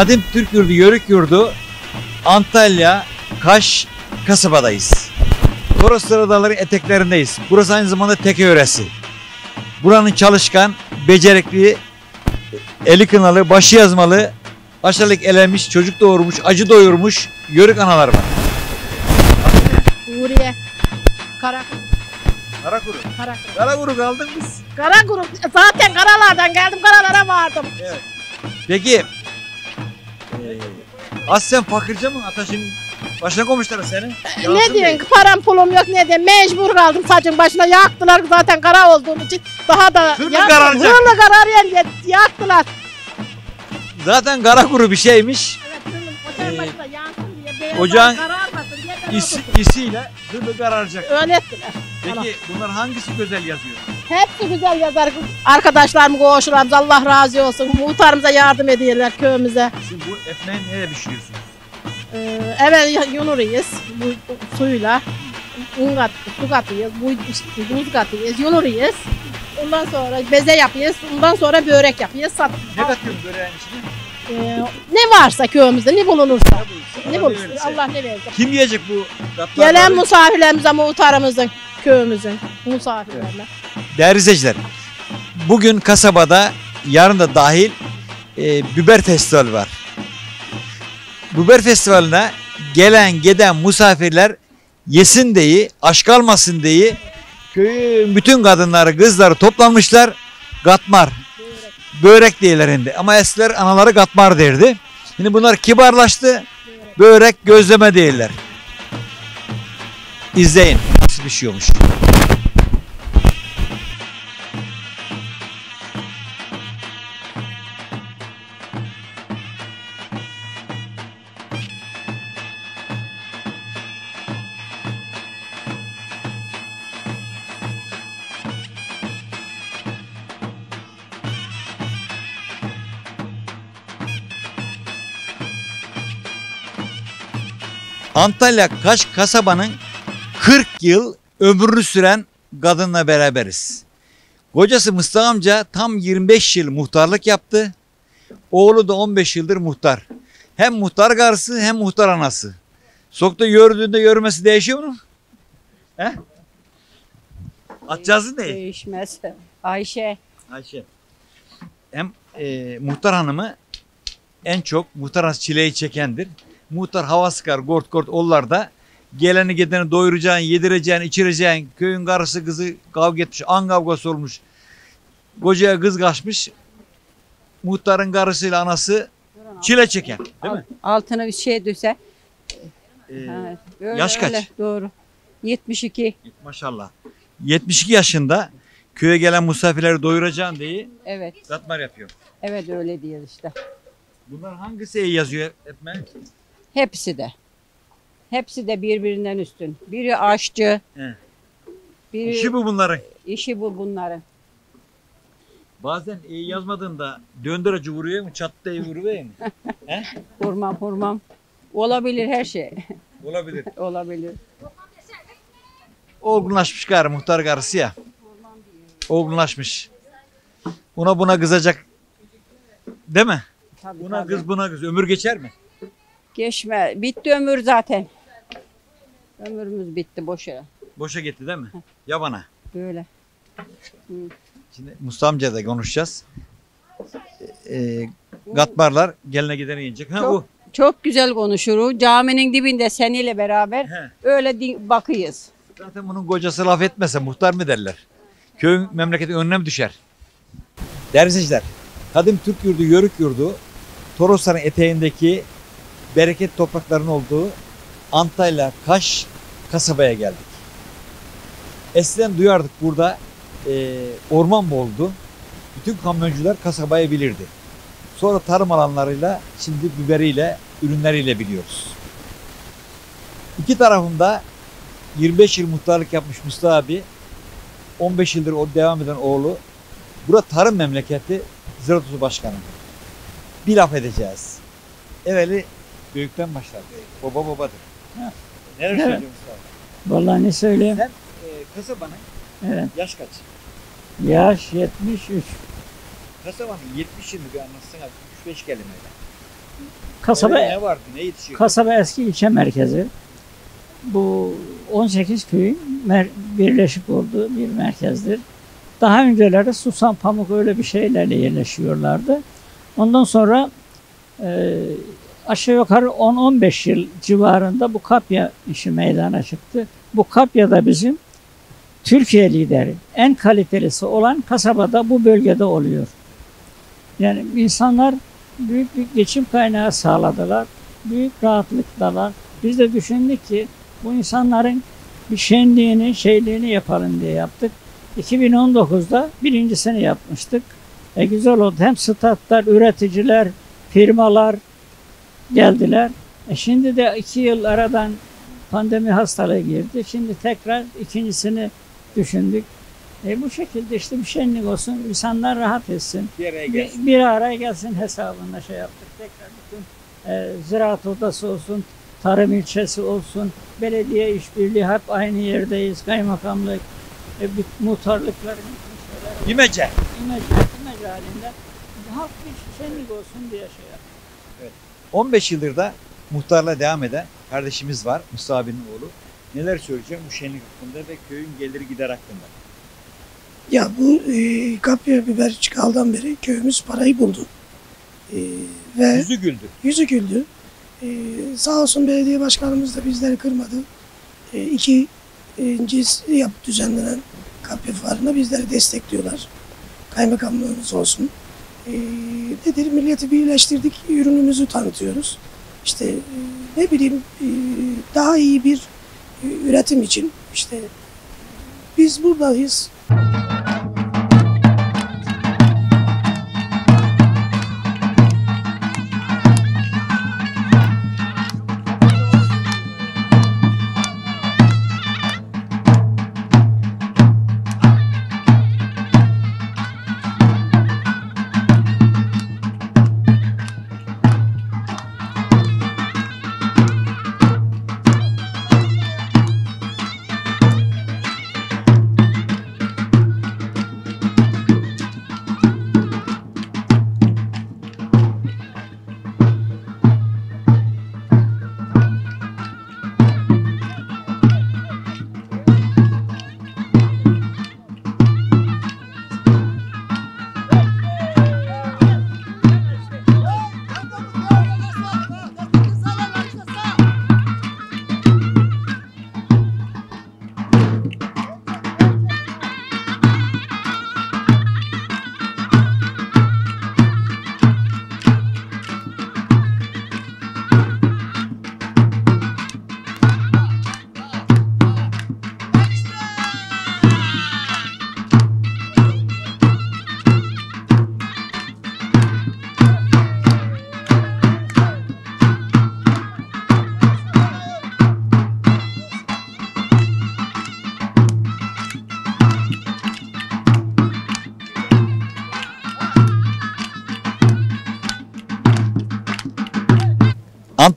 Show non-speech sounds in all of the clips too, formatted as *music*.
Kadim Türk Yurdu, Yörük Yurdu, Antalya, Kaş kasabadayız. Toros Dağları eteklerindeyiz. Burası aynı zamanda teke yöresi. Buranın çalışkan, becerikli, eli kınalı, başı yazmalı, aşağılık elenmiş, çocuk doğurmuş, acı doyurmuş yörük analar var. Nuriye. Kara, Karakuru. kara, Karakuru kaldık biz. kara grup. Zaten karalardan geldim karalara vardım. Peki, eee aslen fakirce mi Ataş'ın başına koymuşlar seni? ne diyorsun param pulum yok ne diyorsun mecbur kaldım saçın başına yaktılar zaten kara olduğum için daha da Hırlı yak- kararacak. hırlı kararıyor diye yaktılar. Zaten Karakuru bir şeymiş. Evet Ee, başına yansın diye beyazlar ocağın kararmasın diye ben İsi, isiyle hırlı kararacak. Öyle ettiler. Peki bunlar hangisi güzel yazıyor? Hepsi güzel yazar. Arkadaşlarım, koğuşlarımız Allah razı olsun. Muhtarımıza yardım ediyorlar köyümüze. Şimdi bu ekmeği nereye pişiriyorsunuz? Ee, evet yunuruyuz bu bu suyla. Un kat, su katıyoruz, bu tuz katıyoruz, yunuruyuz. Ondan sonra beze yapıyoruz, ondan sonra börek yapıyoruz. Sat, Ne katıyorsun böreğin içine? Ee, ne varsa köyümüzde, ne bulunursa. Ne Ne bulursa, verirse. Allah ne verirse. Kim yiyecek bu? Gelen misafirlerimize, muhtarımızın, köyümüzün misafirlerine. Değerli izleyiciler, bugün kasabada yarın da dahil e, biber festivali var. Biber festivaline gelen giden misafirler yesin diye, aşk almasın diye köyün bütün kadınları, kızları toplanmışlar. Katmar, börek diyelerinde. Ama eskiler anaları katmar derdi. Şimdi bunlar kibarlaştı. Börek, gözleme değiller. İzleyin nasıl pişiyormuş. Antalya Kaş kasabanın 40 yıl ömrünü süren kadınla beraberiz. Kocası Mustafa amca tam 25 yıl muhtarlık yaptı. Oğlu da 15 yıldır muhtar. Hem muhtar karısı hem muhtar anası. Sokta gördüğünde görmesi değişiyor mu? He? Atcağızın ne? Değişmez. Ayşe. Ayşe. Hem e, muhtar hanımı en çok muhtar hanımı çileyi çekendir. Muhtar hava sıkar gort gort ollarda geleni gideni doyuracaksın, yedireceğin, içireceksin. Köyün karısı kızı kavga etmiş, an kavgası olmuş. Kocaya kız kaçmış. Muhtarın karısıyla anası çile çeken. Değil mi? Altına bir şey düşse. Ee, ha, öyle, yaş kaç? öyle, Doğru. 72. maşallah. 72 yaşında köye gelen misafirleri doyuracaksın diye Evet. katmer yapıyor. Evet öyle diyor işte. Bunlar hangisi iyi yazıyor etme? Hepsi de. Hepsi de birbirinden üstün. Biri aşçı. He. Biri İşi bu bunların. işi bu bunların. Bazen iyi yazmadığında döndürücü vuruyor mu? Çattı vuruyor mu? Hurmam *laughs* hurmam. Olabilir her şey. *laughs* Olabilir. Olabilir. Olgunlaşmış garı muhtar karısı ya. Olgunlaşmış. Buna buna kızacak. Değil mi? Tabii, Buna tabii. kız buna kız. Ömür geçer mi? Geçme. Bitti ömür zaten. Ömrümüz bitti boş yere. Boşa gitti değil mi? Ya bana. Böyle. Şimdi Mustafa amca da konuşacağız. Ee, gatmarlar geline gidene yiyecek. Ha Çok- bu. Çok güzel konuşur. Caminin dibinde seninle beraber He. öyle di- bakıyız. Zaten bunun kocası laf etmese muhtar mı derler? Köyün memleketin önüne mi düşer? Değerli Kadim Türk Yurdu, Yörük Yurdu, Torosların eteğindeki bereket toprakların olduğu Antalya, Kaş kasabaya geldik. Eskiden duyardık burada e, orman boldu. Bütün kamyoncular kasabaya bilirdi. Sonra tarım alanlarıyla, şimdi biberiyle, ürünleriyle biliyoruz. İki tarafında 25 yıl muhtarlık yapmış Mustafa abi. 15 yıldır o devam eden oğlu. Bura tarım memleketi Ziraat Başkanı. Bir laf edeceğiz. Evveli büyükten başlar. Baba babadır. Ha. Neler Evet. söylüyor Mustafa? Vallahi ne söyleyeyim? Sen e, kasabanın Evet. yaş kaç? Yaş 73. Kasabanın 70 yılını bir anlatsana 3-5 kelimeyle. Kasaba Orada ne vardı? Ne yetişiyor? Kasaba eski ilçe merkezi. Bu 18 köyün birleşik olduğu bir merkezdir. Daha önceleri susam, pamuk öyle bir şeylerle yerleşiyorlardı. Ondan sonra e, aşağı yukarı 10-15 yıl civarında bu kapya işi meydana çıktı. Bu kapya da bizim Türkiye lideri, en kalitelisi olan kasabada bu bölgede oluyor. Yani insanlar büyük bir geçim kaynağı sağladılar büyük rahatlıktalar. Biz de düşündük ki bu insanların bir şenliğini, şeyliğini yapalım diye yaptık. 2019'da birincisini yapmıştık. E güzel oldu. Hem statlar, üreticiler, firmalar geldiler. E şimdi de iki yıl aradan pandemi hastalığı girdi. Şimdi tekrar ikincisini düşündük. E bu şekilde işte bir şenlik olsun, insanlar rahat etsin. Bir araya Bir, gelsin. bir araya gelsin hesabında şey yaptık. Tekrar bütün e, ziraat odası olsun, tarım ilçesi olsun, belediye işbirliği hep aynı yerdeyiz. Kaymakamlık, e, bir şeyler, İmece. imece, imece halinde halk bir şenlik olsun diye şey yaptık. 15 yıldır da muhtarla devam eden kardeşimiz var. Mustafa abinin oğlu. Neler söyleyeceğim bu şenlik hakkında ve köyün geliri gider hakkında. Ya bu e, kapya biber çıkaldan beri köyümüz parayı buldu. E, ve Yüzü güldü. yüzü güldü. E, sağ olsun belediye başkanımız da bizleri kırmadı. E, iki ikincisi yap düzenlenen kapya fuarına bizleri destekliyorlar. Kaymakamlığımız olsun. E, nedir milleti birleştirdik, ürünümüzü tanıtıyoruz. İşte e, ne bileyim e, daha iyi bir e, üretim için işte biz buradayız.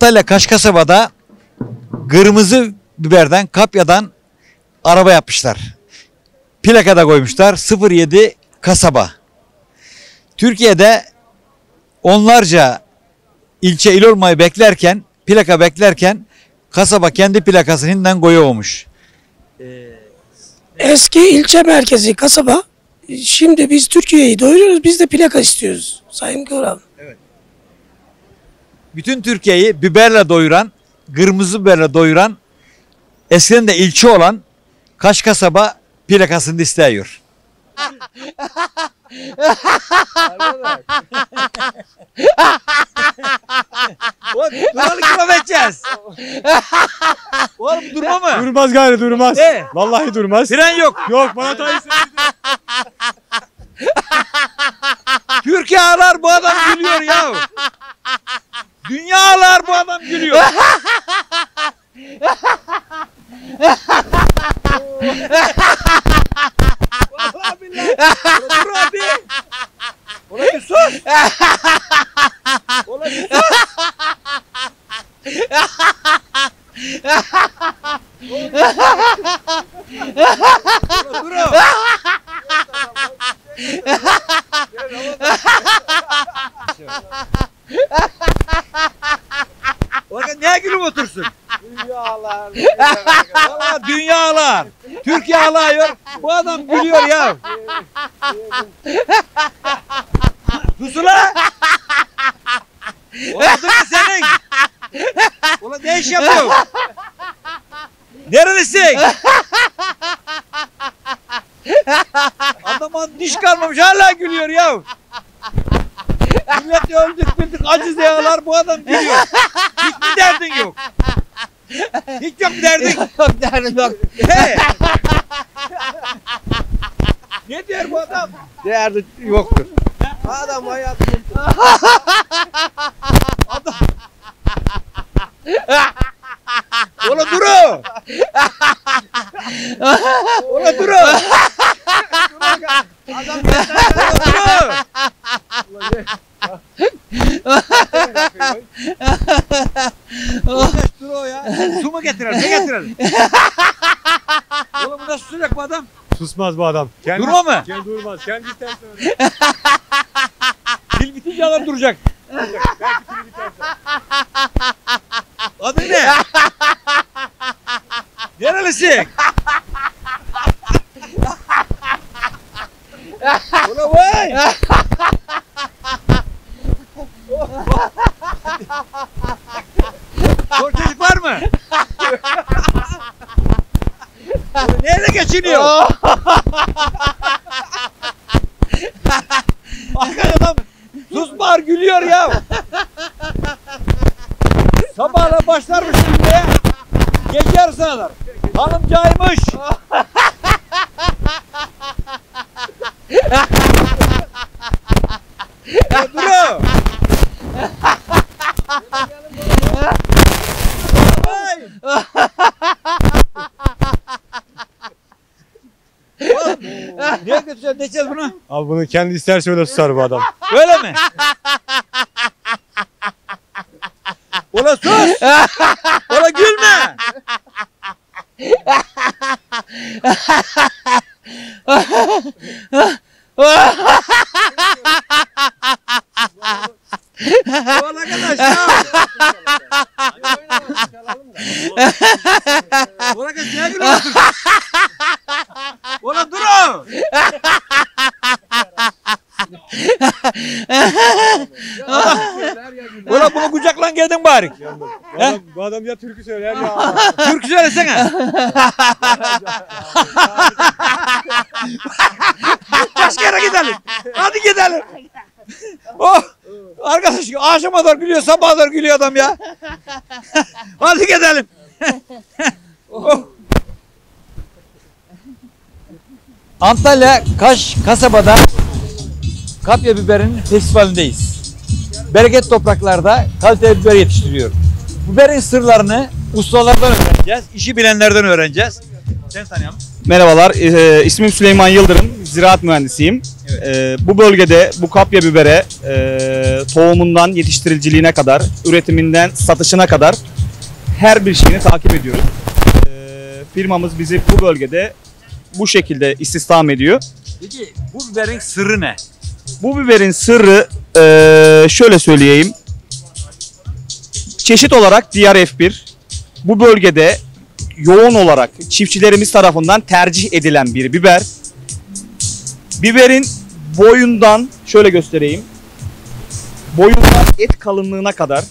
Antalya Kaşkasaba'da kırmızı biberden, kapyadan araba yapmışlar. Plaka da koymuşlar. 07 kasaba. Türkiye'de onlarca ilçe il olmayı beklerken, plaka beklerken kasaba kendi plakasını hinden koyuyormuş. Eski ilçe merkezi kasaba. Şimdi biz Türkiye'yi doyuruyoruz. Biz de plaka istiyoruz. Sayın Kıvram. Bütün Türkiye'yi biberle doyuran, kırmızı biberle doyuran, eskiden de ilçe olan Kaş kasaba plakasını istiyor. Oğlum duralı kime? Oğlum durma mı? Durmaz gayrı durmaz. Ne? Vallahi durmaz. Fren yok. Yok bana Tayyip Türkiye ağlar bu adam gülüyor ya. Dünya ağlar bu adam gülüyor. Vallahi billahi. Dur abi. Ulan bir sus. Ulan bir sus. Ağlıyor. Bu adam gülüyor ya. Sus ulan. Ulan dur senin. Ulan ne iş yapıyorsun? Nerelisin? Adama diş kalmamış hala gülüyor ya. Millet öldük bildik aciz yağlar bu adam gülüyor. Hiç mi derdin yok? Hiç yok mu derdin? Yok derdim yok. He. ne diyor bu adam? Derdi yoktur. Adam hayat Ola duru. Ola duru. Adam duru. Duru ya. Su mu getirelim? Ne getirelim? Oğlum bu nasıl susacak bu adam? Susmaz bu adam. Kendi, Durma mı? Kendi durmaz. Kendi isterse öyle. *laughs* Dil bitince adam duracak. Adı ne? Nerelisin? Ulan vay! *laughs* Zor çocuk var mı? Ulan Neyle geçiniyor? Arkadaş adam sus bağır gülüyor ya. Sabahla başlarmış gülmeye. Gece yarısına kadar. Hanımcaymış. Ya Duru. Vay. Oğlum, Niye götüreceğiz? Ne edeceğiz bunu? Abi bunu kendi isterse öyle susar bu adam. Öyle mi? Ola sus! Ola gülme! *laughs* Ola arkadaş ya! Ola arkadaş niye gülüyorsun? Ola durun! Ola bunu kucaklan geldin bari. Bu adam, bu adam ya türkü söyler ya. *laughs* Türk söylesene. *laughs* Başka yere gidelim. Hadi gidelim. Oh. Arkadaş akşama kadar gülüyor, sabah kadar gülüyor adam ya. *laughs* Hadi gidelim. oh. Antalya Kaş kasabada kapya biberinin festivalindeyiz. Bereket topraklarda kaliteli biber yetiştiriyor. Biberin sırlarını ustalardan öğreneceğiz, işi bilenlerden öğreneceğiz. Sen tanıyalım. Merhabalar, e, ismim Süleyman Yıldırım, ziraat mühendisiyim. E, bu bölgede bu kapya bibere e, tohumundan yetiştiriciliğine kadar, üretiminden satışına kadar her bir şeyini takip ediyoruz. E, firmamız bizi bu bölgede bu şekilde istihdam ediyor. Peki bu biberin sırrı ne? Bu biberin sırrı e, şöyle söyleyeyim. Çeşit olarak DRF1 bu bölgede yoğun olarak çiftçilerimiz tarafından tercih edilen bir biber. Biberin boyundan şöyle göstereyim. Boyundan et kalınlığına kadar,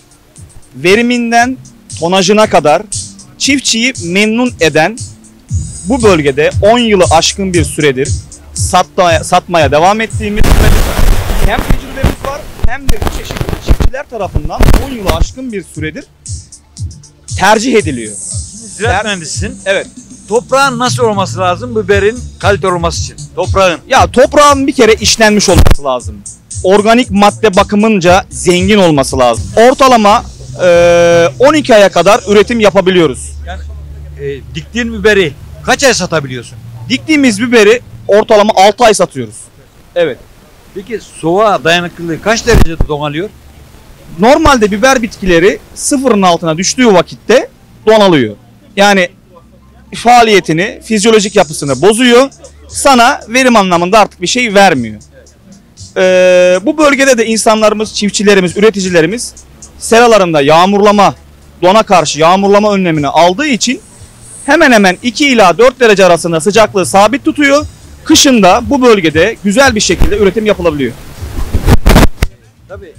veriminden tonajına kadar çiftçiyi memnun eden bu bölgede 10 yılı aşkın bir süredir satmaya, satmaya devam ettiğimiz hem hem de çeşitli çiftçiler tarafından 10 yılı aşkın bir süredir tercih ediliyor. Ziraat mühendisisin. Evet. Toprağın nasıl olması lazım biberin kalite olması için? Toprağın. Ya toprağın bir kere işlenmiş olması lazım. Organik madde bakımınca zengin olması lazım. Ortalama eee, 12 aya kadar üretim yapabiliyoruz. E, diktiğin biberi kaç ay satabiliyorsun? Diktiğimiz biberi ortalama 6 ay satıyoruz. Evet. Peki soğuğa dayanıklılığı kaç derecede donalıyor? Normalde biber bitkileri sıfırın altına düştüğü vakitte donalıyor. Yani faaliyetini, fizyolojik yapısını bozuyor. Sana verim anlamında artık bir şey vermiyor. Ee, bu bölgede de insanlarımız, çiftçilerimiz, üreticilerimiz seralarında yağmurlama, dona karşı yağmurlama önlemini aldığı için hemen hemen 2 ila 4 derece arasında sıcaklığı sabit tutuyor. Kışında bu bölgede güzel bir şekilde üretim yapılabiliyor. Tabii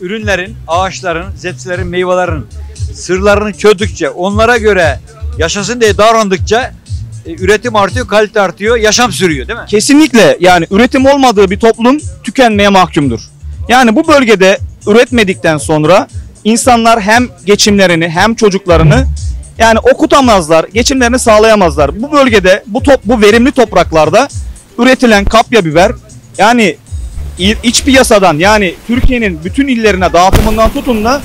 ürünlerin, ağaçların, zepsilerin, meyvelerin sırlarını çözdükçe, onlara göre yaşasın diye davrandıkça e, üretim artıyor, kalite artıyor, yaşam sürüyor değil mi? Kesinlikle yani üretim olmadığı bir toplum tükenmeye mahkumdur. Yani bu bölgede üretmedikten sonra insanlar hem geçimlerini hem çocuklarını yani okutamazlar, geçimlerini sağlayamazlar. Bu bölgede bu top bu verimli topraklarda üretilen kapya biber yani iç piyasadan yani Türkiye'nin bütün illerine dağıtımından tutun da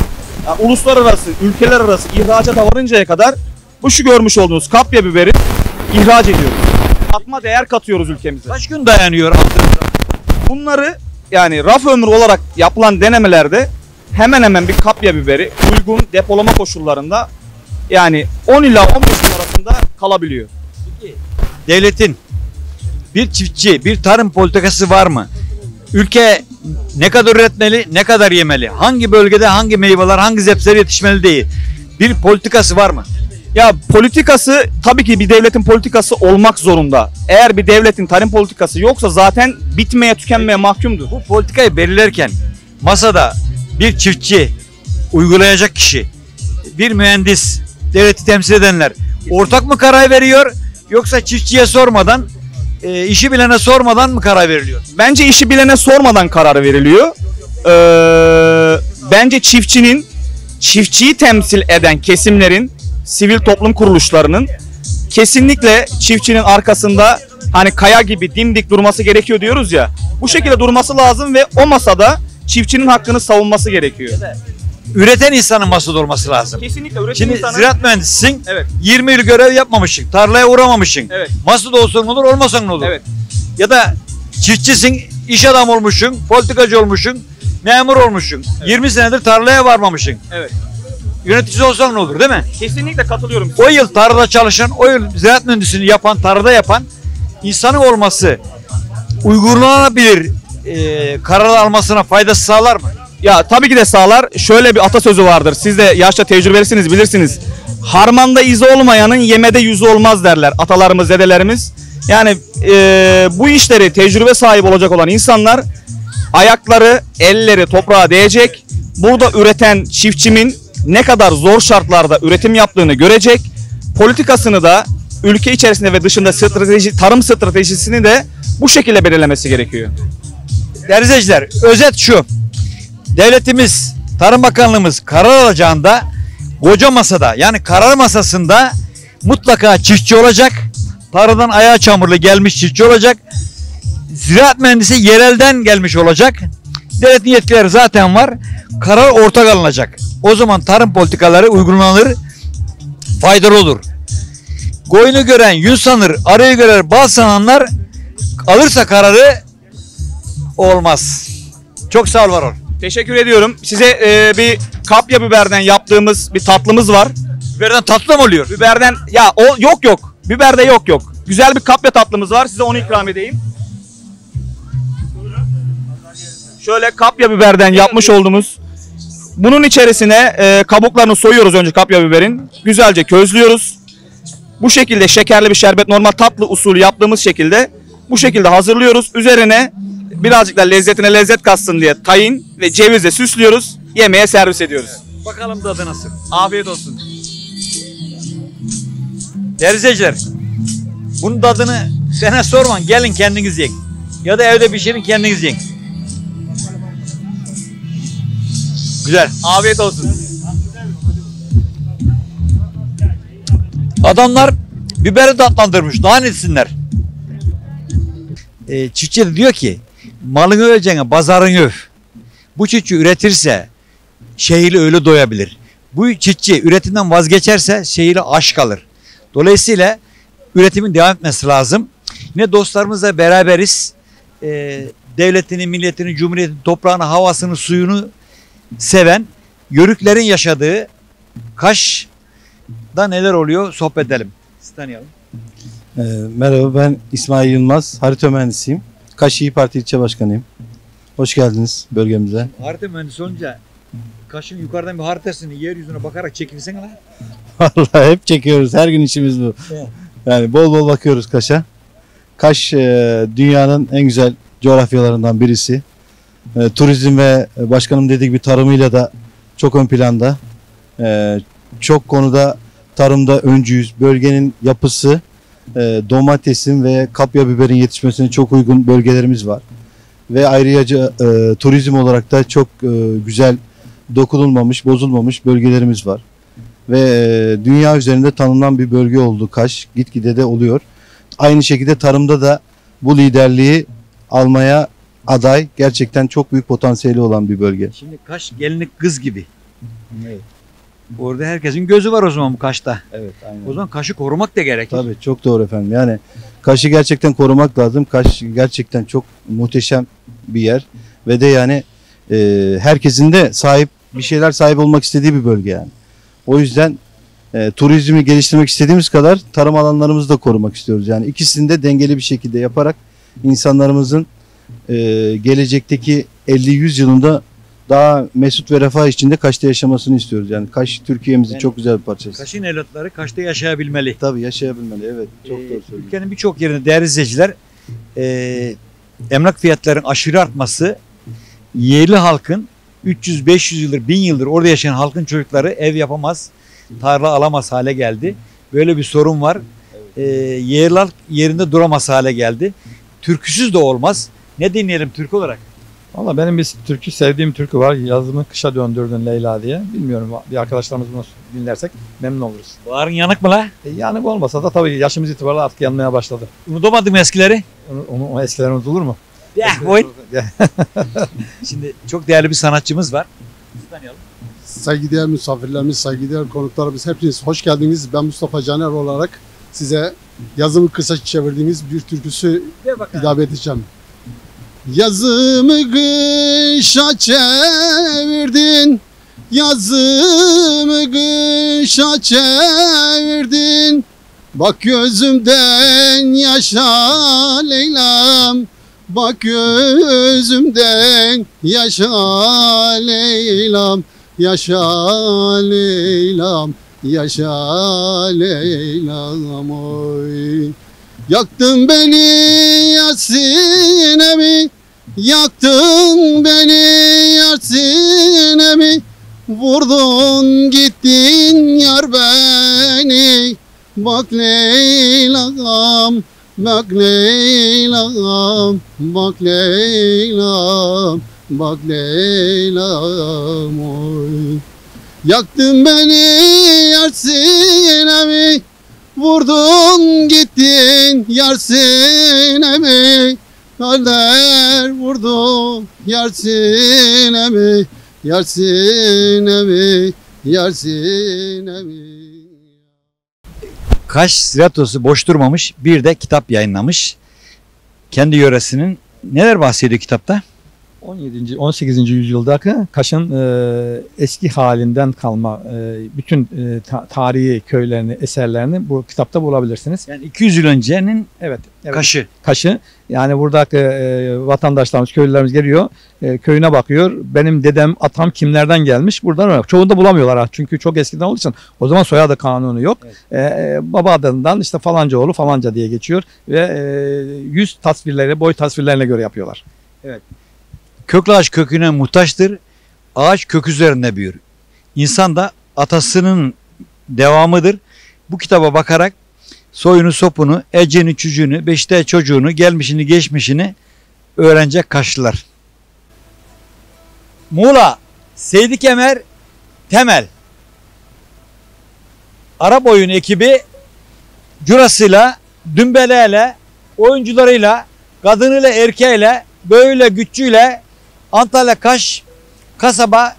ya, uluslararası, ülkeler arası ihracata varıncaya kadar bu şu görmüş olduğunuz kapya biberi ihraç ediyoruz. Katma değer katıyoruz ülkemize. Kaç gün dayanıyor altınızda? Bunları yani raf ömrü olarak yapılan denemelerde hemen hemen bir kapya biberi uygun depolama koşullarında yani 10 ila 15 gün arasında kalabiliyor. Devletin bir çiftçi, bir tarım politikası var mı? Ülke ne kadar üretmeli, ne kadar yemeli? Hangi bölgede hangi meyveler, hangi zepseler yetişmeli değil? Bir politikası var mı? Ya politikası tabii ki bir devletin politikası olmak zorunda. Eğer bir devletin tarım politikası yoksa zaten bitmeye tükenmeye mahkumdur. Bu politikayı belirlerken masada bir çiftçi, uygulayacak kişi, bir mühendis, devleti temsil edenler ortak mı karar veriyor yoksa çiftçiye sormadan, e, işi bilene sormadan mı karar veriliyor? Bence işi bilene sormadan karar veriliyor. Ee, bence çiftçinin, çiftçiyi temsil eden kesimlerin, sivil toplum kuruluşlarının kesinlikle çiftçinin arkasında hani kaya gibi dimdik durması gerekiyor diyoruz ya. Bu şekilde durması lazım ve o masada çiftçinin hakkını savunması gerekiyor. Üreten insanın masada olması lazım. Kesinlikle üretim Şimdi insanı... ziraat mühendisisin, Evet. 20 yıl görev yapmamışsın, tarlaya uğramamışsın. Evet. Masada olsan olur, olmasan olur? Evet. Ya da çiftçisin, iş adamı olmuşsun, politikacı olmuşsun, memur olmuşsun. 20 senedir tarlaya varmamışsın. Evet. Yönetici olsan ne olur değil mi? Kesinlikle katılıyorum. O yıl tarlada çalışan, o yıl ziraat mühendisliğini yapan, tarlada yapan insanın olması uygulanabilir e, karar almasına faydası sağlar mı? Ya tabii ki de sağlar. Şöyle bir atasözü vardır. Siz de yaşça tecrübelisiniz bilirsiniz. Harmanda izi olmayanın yemede yüzü olmaz derler atalarımız, dedelerimiz. Yani eee, bu işleri tecrübe sahibi olacak olan insanlar ayakları, elleri toprağa değecek. Burada üreten çiftçimin ne kadar zor şartlarda üretim yaptığını görecek. Politikasını da ülke içerisinde ve dışında strateji, tarım stratejisini de bu şekilde belirlemesi gerekiyor. Değerli izleyiciler, özet şu. Devletimiz, Tarım Bakanlığımız karar alacağında koca masada yani karar masasında mutlaka çiftçi olacak. Tarladan ayağı çamurlu gelmiş çiftçi olacak. Ziraat mühendisi yerelden gelmiş olacak. Devletin yetkileri zaten var. Karar ortak alınacak. O zaman tarım politikaları uygulanır, faydalı olur. Koyunu gören yün sanır, arıyı gören bal sananlar alırsa kararı olmaz. Çok sağ ol Varol. Teşekkür ediyorum. Size eee, bir kapya biberden yaptığımız bir tatlımız var. Biberden tatlı mı oluyor? Biberden ya o yok yok. Biberde yok yok. Güzel bir kapya tatlımız var. Size onu ikram edeyim. Şöyle kapya biberden yapmış olduğumuz bunun içerisine e, kabuklarını soyuyoruz önce kapya biberin. Güzelce közlüyoruz. Bu şekilde şekerli bir şerbet normal tatlı usulü yaptığımız şekilde bu şekilde hazırlıyoruz. Üzerine birazcık da lezzetine lezzet katsın diye tayin ve cevizle süslüyoruz. Yemeğe servis ediyoruz. Bakalım tadı nasıl? Afiyet olsun. Değerli bunun tadını sana sorman. Gelin kendiniz yiyin. Ya da evde pişirin kendiniz yiyin. Güzel. Afiyet olsun. Adamlar biberi tatlandırmış. Daha ne etsinler? Ee, çiftçi de diyor ki malını öleceğine pazarını öv. Bu çiftçi üretirse şehirli öyle doyabilir. Bu çiftçi üretimden vazgeçerse şehirli aç kalır. Dolayısıyla üretimin devam etmesi lazım. Yine dostlarımızla beraberiz. Ee, devletini, milletini, cumhuriyetini, toprağını, havasını, suyunu seven, yörüklerin yaşadığı Kaş'da neler oluyor sohbet edelim. Sizi tanıyalım. Ee, merhaba ben İsmail Yılmaz, harita mühendisiyim. Kaş İYİ Parti ilçe başkanıyım. Hoş geldiniz bölgemize. Harita mühendisi olunca Kaşın yukarıdan bir haritasını yeryüzüne bakarak çekilsene lan. *laughs* Vallahi hep çekiyoruz. Her gün işimiz bu. Evet. Yani bol bol bakıyoruz Kaş'a. Kaş e, dünyanın en güzel coğrafyalarından birisi. E, turizm ve e, başkanım dediği gibi tarımıyla da çok ön planda. E, çok konuda tarımda öncüyüz. Bölgenin yapısı e, domatesin ve kapya biberin yetişmesine çok uygun bölgelerimiz var. Ve ayrıca e, turizm olarak da çok e, güzel dokunulmamış, bozulmamış bölgelerimiz var ve e, dünya üzerinde tanınan bir bölge oldu Kaş. Gitgide de oluyor. Aynı şekilde tarımda da bu liderliği almaya aday gerçekten çok büyük potansiyeli olan bir bölge. Şimdi Kaş gelinlik kız gibi. Orada herkesin gözü var o zaman bu Kaş'ta. Evet, aynen. O zaman Kaş'ı korumak da gerekir. Tabii çok doğru efendim. Yani Kaş'ı gerçekten korumak lazım. Kaş gerçekten çok muhteşem bir yer ve de yani e, herkesin de sahip bir şeyler sahip olmak istediği bir bölge yani. O yüzden e, turizmi geliştirmek istediğimiz kadar tarım alanlarımızı da korumak istiyoruz. Yani ikisini de dengeli bir şekilde yaparak insanlarımızın e, gelecekteki 50-100 yılında daha mesut ve refah içinde Kaş'ta yaşamasını istiyoruz. Yani Kaş Türkiye'mizin Yani çok güzel bir parçası. Kaş'ın evlatları Kaş'ta yaşayabilmeli. Tabii yaşayabilmeli. Evet. Çok Ee, doğru söylüyorsun. Ülkenin birçok yerinde değerli izleyiciler e, emlak fiyatlarının aşırı artması yerli halkın 300-500 yıldır 1000 yıldır orada yaşayan halkın çocukları ev yapamaz, tarla alamaz hale geldi. Böyle bir sorun var. E, yerli halk yerinde duramaz hale geldi. Türküsüz de olmaz. Ne dinleyelim Türk olarak? Valla benim bir türkü sevdiğim türkü var. Yazımı kışa döndürdün Leyla diye. Bilmiyorum bir arkadaşlarımız bunu dinlersek memnun oluruz. Bağrın yanık mı la? E, yanık olmasa da tabii yaşımız itibariyle artık yanmaya başladı. Unutamadın mı eskileri? Onu, onu, o eskiler unutulur mu? Ya, boy. *laughs* Şimdi çok değerli bir sanatçımız var. Tanıyalım. Saygıdeğer misafirlerimiz, saygıdeğer konuklarımız hepiniz hoş geldiniz. Ben Mustafa Caner olarak size yazımı kısa çevirdiğimiz bir türküsü hitap edeceğim. Yazımı kışa çevirdin, yazımı kışa çevirdin. Bak gözümden yaşa Leyla'm, bak gözümden yaşa Leyla'm. Yaşa Leyla'm, yaşa Leyla'm oy. Yaktın beni Yasin'emi, yaktın beni Yasin'emi. Vurdun gittin yar beni. Bak Leyla'm, bak Leyla'm, bak Leyla'm. Bak Leyla'm oy Yaktın beni yar sinemi Vurdun gittin yar sinemi Kader vurdu yar sinemi Yar sinemi Yar sinemi Kaş Ziratosu boş durmamış. Bir de kitap yayınlamış. Kendi yöresinin. Neler bahsediyor kitapta? 17. 18. yüzyıldaki Kaş'ın e, eski halinden kalma e, bütün e, ta- tarihi köylerini, eserlerini bu kitapta bulabilirsiniz. Yani 200 yıl öncenin Evet. evet. kaşı. Kaşı. Yani buradaki e, vatandaşlarımız, köylülerimiz geliyor, e, köyüne bakıyor. Benim dedem, atam kimlerden gelmiş? Buradan öğreniyor. Çoğunu da bulamıyorlar ha. Çünkü çok eskiden olduğu için o zaman soyadı kanunu yok. E, e, baba adından işte falanca oğlu falanca diye geçiyor ve e, yüz tasvirleri, boy tasvirlerine göre yapıyorlar. Köklü ağaç köküne muhtaçtır. Ağaç kök üzerinde büyür. İnsan da atasının devamıdır. Bu kitaba bakarak soyunu sopunu, eceni çocuğunu, beşte çocuğunu, gelmişini geçmişini öğrenecek Kaşlılar. Muğla, Seydi Kemer, Temel. Arap oyun ekibi curasıyla, dümbeleyle, oyuncularıyla, kadınıyla, erkeğiyle, böyle güççüyle Antalya Kaş kasaba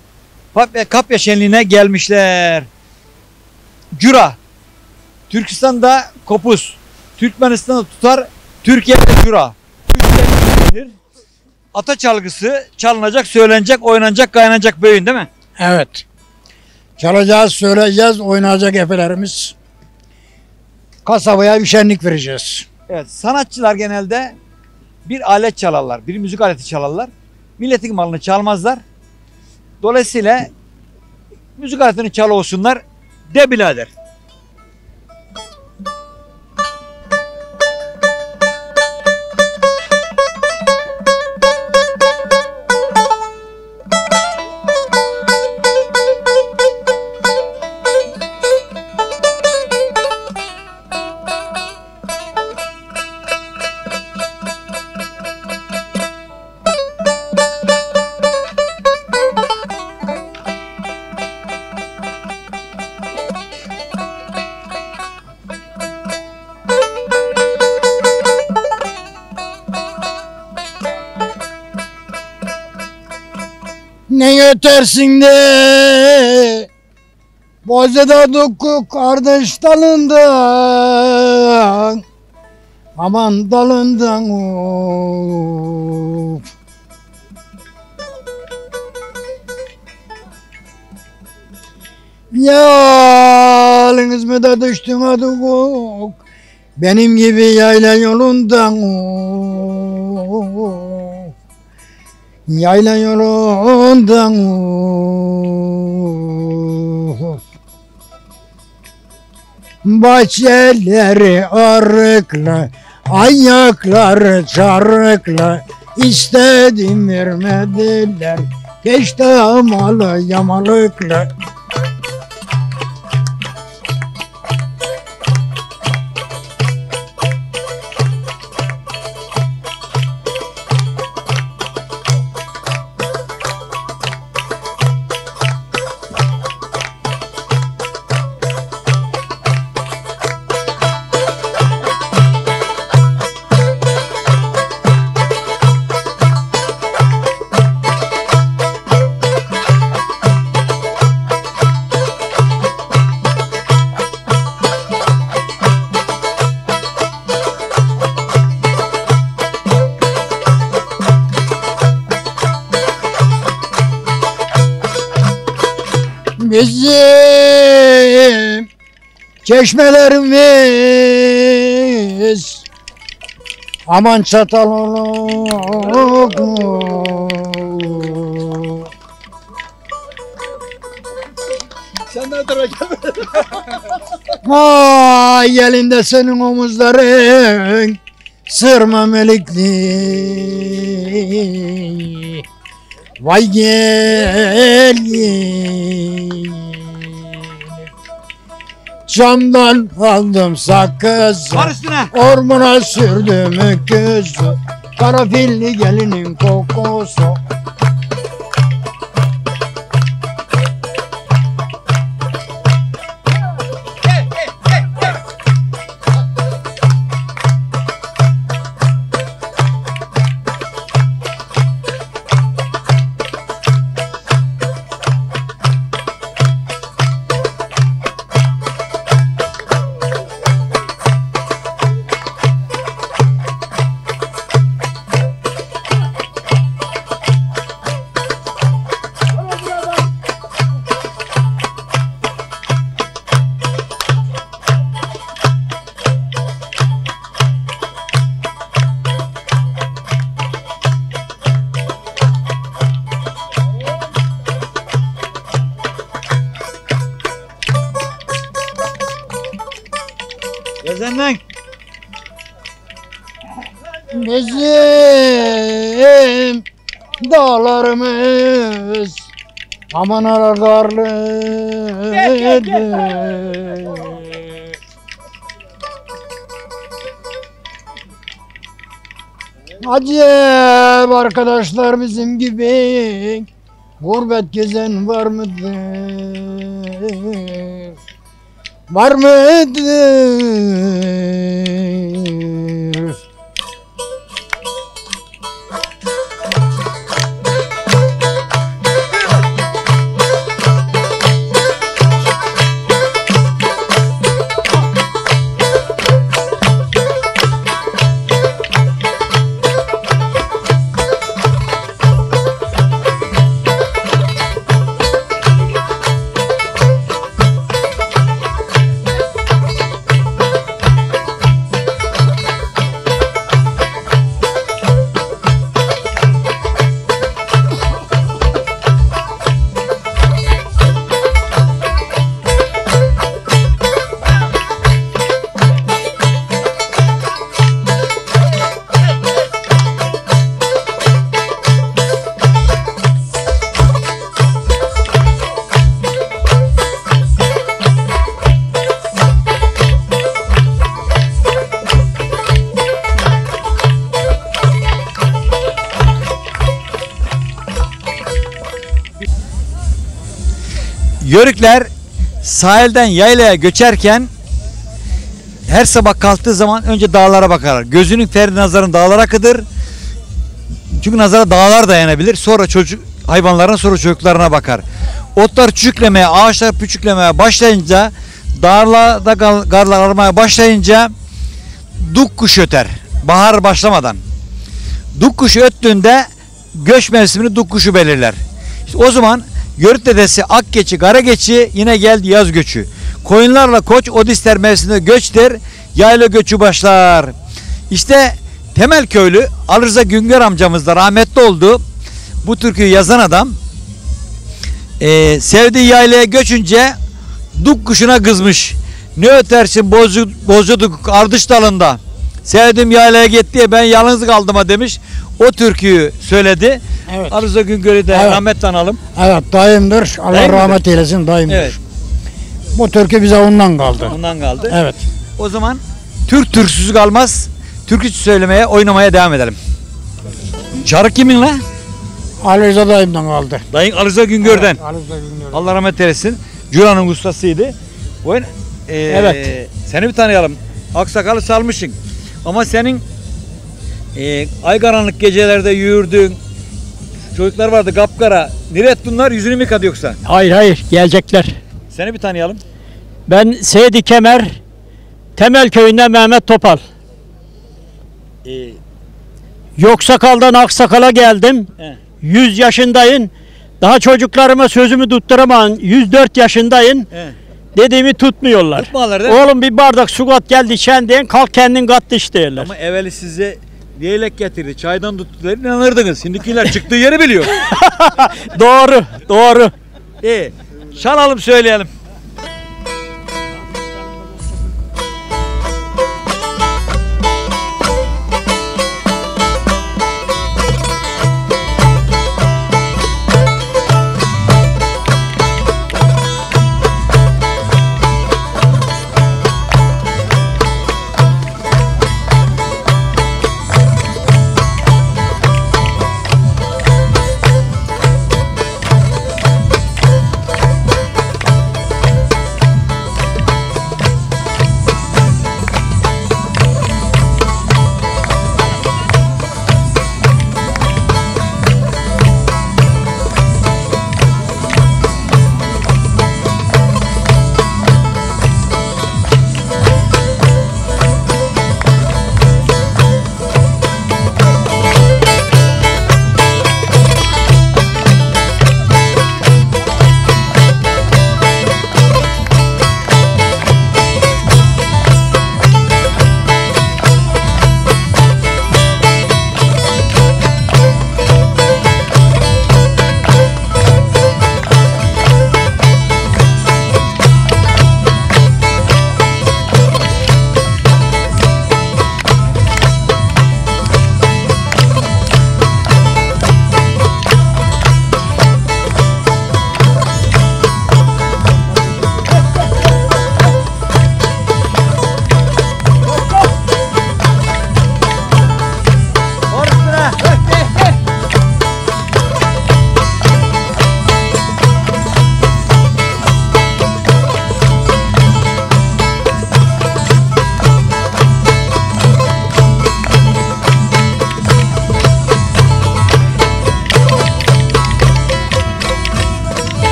Kapya, şenliğine gelmişler. Cura. Türkistan'da kopuz. Türkmenistan'da tutar. Türkiye'de cura. Ata çalgısı çalınacak, söylenecek, oynanacak, kaynanacak böyün değil mi? Evet. Çalacağız, söyleyeceğiz, oynayacak efelerimiz. Kasabaya bir şenlik vereceğiz. Evet, sanatçılar genelde bir alet çalarlar, bir müzik aleti çalarlar. Milletin malını çalmazlar. Dolayısıyla müzik aletini çal olsunlar de birader. Ne ötersin de Bozada doku kardeş dalından Aman dalından of Yalnız mı da düştün adı kok Benim gibi yayla yolundan of Yayla yolundan of Bahçeleri arıkla Ayakları çarıkla İstedim vermediler. Geçti amalı yamalıkla çeşmelerimiz. Aman çatal oluk mu? Sen ne tarafa Ay elinde senin omuzların sırma melikli. Vay gelin Camdan aldım üstüne. Ormana sürdüm öküzü. Karafilli gelinin kokusu Bizim dağlarımız aman aragarlıdır. Acep arkadaşlar bizim gibi gurbet gezen var mıdır? Var mıdır? Yörükler sahilden yaylaya göçerken her sabah kalktığı zaman önce dağlara bakarlar. Gözünün ferdi nazarın dağlara kıdır. Çünkü nazara dağlar dayanabilir. Sonra çocuk hayvanların sonra çocuklarına bakar. Otlar çüçüklemeye, ağaçlar küçüklemeye başlayınca dağlarda gar- garlar aramaya başlayınca duk kuş öter. Bahar başlamadan. Duk kuşu öttüğünde göç mevsimini duk kuşu belirler. İşte o zaman Yörük dedesi ak geçi, kara geçi yine geldi yaz göçü. Koyunlarla koç Odisler mevsiminde göçtir. Yayla göçü başlar. İşte Temel köylü Alırza Güngör amcamız da rahmetli oldu. Bu türküyü yazan adam eee, sevdiği yaylaya göçünce duk kuşuna kızmış. Ne ötersin bozu, bozuduk ardış dalında. Sevdiğim yaylaya gitti diye ben yalnız kaldım ha demiş. O türküyü söyledi. Evet. Arıza Güngör'ü de Evet. rahmetle analım. Evet dayımdır. Allah Dayım rahmet eylesin dayımdır. Evet. Bu türkü bize ondan kaldı. Ondan kaldı. Evet. O zaman Türk türküsüz kalmaz. Türkü söylemeye, oynamaya devam edelim. Şarkı kimin la? Ali Rıza dayımdan kaldı. Dayın Arıza Güngör'den. Evet, Ali Rıza Güngör. Allah rahmet eylesin. Cüran'ın ustasıydı. Oyun, Ee, Evet. Seni bir tanıyalım. Aksakalı salmışsın. Ama senin e, ay karanlık gecelerde yürüdüğün çocuklar vardı kapkara. Nereye bunlar? Yüzünü mü yıkadı yoksa? Hayır hayır gelecekler. Seni bir tanıyalım. Ben Seydi Kemer, Temel köyünden Mehmet Topal. Ee, Yoksakal'dan Aksakal'a geldim. He. 100 yaşındayım. Daha çocuklarıma sözümü tutturamam. 104 yaşındayım. he. Dediğimi tutmuyorlar. Tutmalar değil mi? Oğlum bir bardak su kat geldi içen diyen kalk kendin kat iç derler. Ama evveli size diyelek getirdi. Çaydan tuttular inanırdınız. Şimdikiler çıktığı yeri biliyor. *laughs* doğru, doğru. İyi. Çalalım söyleyelim.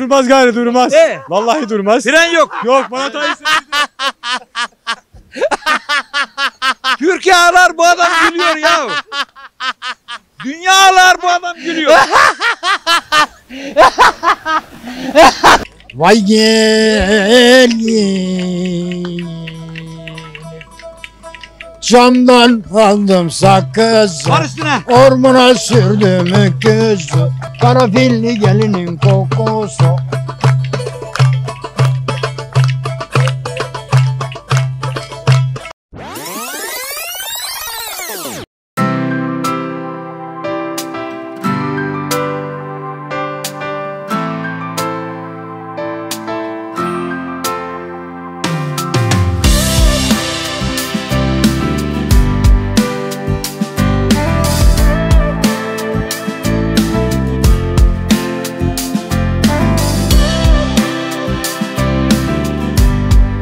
Durmaz gari durmaz. E? Vallahi durmaz. Fren yok. Yok bana Tayyip *laughs* Türkiye ağlar bu adam gülüyor ya. Dünya ağlar bu adam gülüyor. Vay gelin Camdan aldım sakızı Var üstüne. Ormana sürdüm öküzü. Karafilli gelinin kokusu